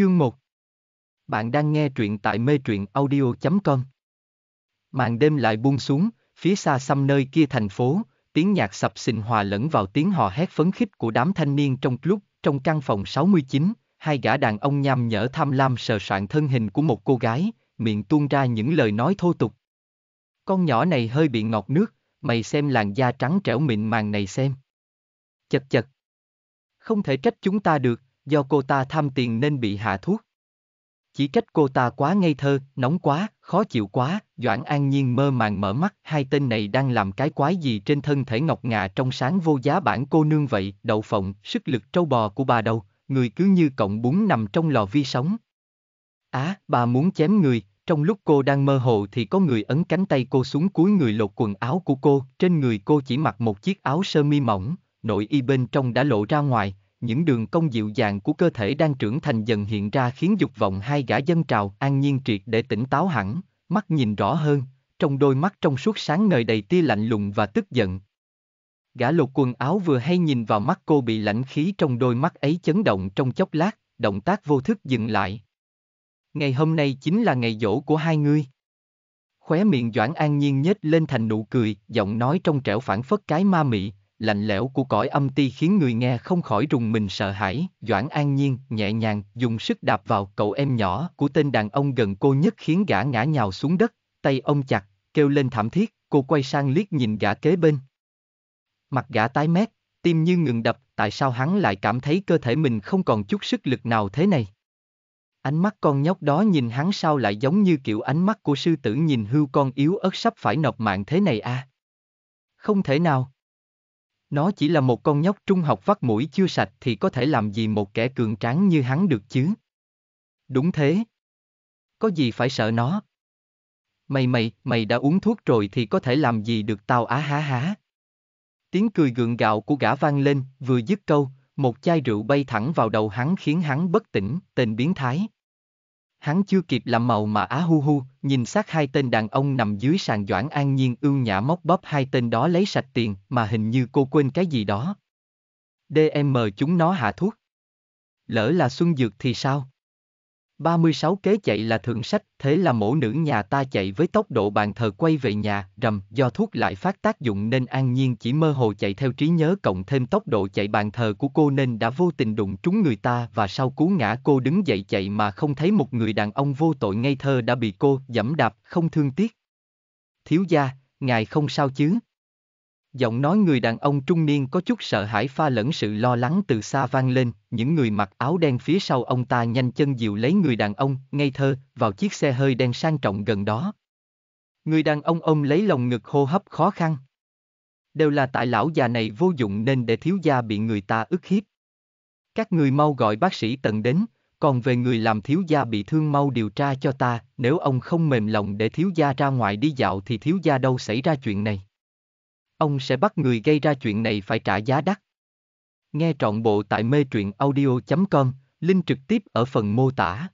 Chương 1 Bạn đang nghe truyện tại mê truyện audio.com Màn đêm lại buông xuống, phía xa xăm nơi kia thành phố, tiếng nhạc sập sình hòa lẫn vào tiếng hò hét phấn khích của đám thanh niên trong lúc trong căn phòng 69, hai gã đàn ông nham nhở tham lam sờ soạn thân hình của một cô gái, miệng tuôn ra những lời nói thô tục. Con nhỏ này hơi bị ngọt nước, mày xem làn da trắng trẻo mịn màng này xem. Chật chật. Không thể trách chúng ta được, do cô ta tham tiền nên bị hạ thuốc. Chỉ trách cô ta quá ngây thơ, nóng quá, khó chịu quá, Doãn An Nhiên mơ màng mở mắt, hai tên này đang làm cái quái gì trên thân thể ngọc ngà trong sáng vô giá bản cô nương vậy, đậu phộng, sức lực trâu bò của bà đâu, người cứ như cọng bún nằm trong lò vi sóng. Á, bà muốn chém người, trong lúc cô đang mơ hồ thì có người ấn cánh tay cô xuống cuối người lột quần áo của cô, trên người cô chỉ mặc một chiếc áo sơ mi mỏng, nội y bên trong đã lộ ra ngoài, những đường cong dịu dàng của cơ thể đang trưởng thành dần hiện ra khiến dục vọng hai gã dân trào an nhiên triệt để tỉnh táo hẳn, mắt nhìn rõ hơn, trong đôi mắt trong suốt sáng ngời đầy tia lạnh lùng và tức giận. Gã lột quần áo vừa hay nhìn vào mắt cô bị lãnh khí trong đôi mắt ấy chấn động trong chốc lát, động tác vô thức dừng lại. Ngày hôm nay chính là ngày dỗ của hai ngươi. Khóe miệng Doãn An Nhiên nhếch lên thành nụ cười, giọng nói trong trẻo phản phất cái ma mị, lạnh lẽo của cõi âm ti khiến người nghe không khỏi rùng mình sợ hãi. Doãn An Nhiên nhẹ nhàng dùng sức đạp vào cậu em nhỏ của tên đàn ông gần cô nhất khiến gã ngã nhào xuống đất, tay ông chặt, kêu lên thảm thiết, cô quay sang liếc nhìn gã kế bên. Mặt gã tái mét, tim như ngừng đập, tại sao hắn lại cảm thấy cơ thể mình không còn chút sức lực nào thế này? Ánh mắt con nhóc đó nhìn hắn sao lại giống như kiểu ánh mắt của sư tử nhìn hưu con yếu ớt sắp phải nộp mạng thế này à? Không thể nào. Nó chỉ là một con nhóc trung học vắt mũi chưa sạch thì có thể làm gì một kẻ cường tráng như hắn được chứ? Đúng thế. Có gì phải sợ nó? Mày mày, mày đã uống thuốc rồi thì có thể làm gì được tao á há há. Tiếng cười gượng gạo của gã vang lên, vừa dứt câu, một chai rượu bay thẳng vào đầu hắn khiến hắn bất tỉnh, tên biến thái. Hắn chưa kịp làm màu mà á hu hu, nhìn sát hai tên đàn ông nằm dưới sàn doãn an nhiên ưu nhã móc bóp hai tên đó lấy sạch tiền, mà hình như cô quên cái gì đó. DM chúng nó hạ thuốc. Lỡ là Xuân Dược thì sao? 36 kế chạy là thượng sách, thế là mổ nữ nhà ta chạy với tốc độ bàn thờ quay về nhà, rầm, do thuốc lại phát tác dụng nên an nhiên chỉ mơ hồ chạy theo trí nhớ cộng thêm tốc độ chạy bàn thờ của cô nên đã vô tình đụng trúng người ta và sau cú ngã cô đứng dậy chạy mà không thấy một người đàn ông vô tội ngây thơ đã bị cô dẫm đạp, không thương tiếc. Thiếu gia, ngài không sao chứ? Giọng nói người đàn ông trung niên có chút sợ hãi pha lẫn sự lo lắng từ xa vang lên, những người mặc áo đen phía sau ông ta nhanh chân dịu lấy người đàn ông, ngây thơ, vào chiếc xe hơi đen sang trọng gần đó. Người đàn ông ôm lấy lòng ngực hô hấp khó khăn. Đều là tại lão già này vô dụng nên để thiếu gia bị người ta ức hiếp. Các người mau gọi bác sĩ tận đến, còn về người làm thiếu gia bị thương mau điều tra cho ta, nếu ông không mềm lòng để thiếu gia ra ngoài đi dạo thì thiếu gia đâu xảy ra chuyện này. Ông sẽ bắt người gây ra chuyện này phải trả giá đắt. Nghe trọn bộ tại mê truyện audio.com, link trực tiếp ở phần mô tả.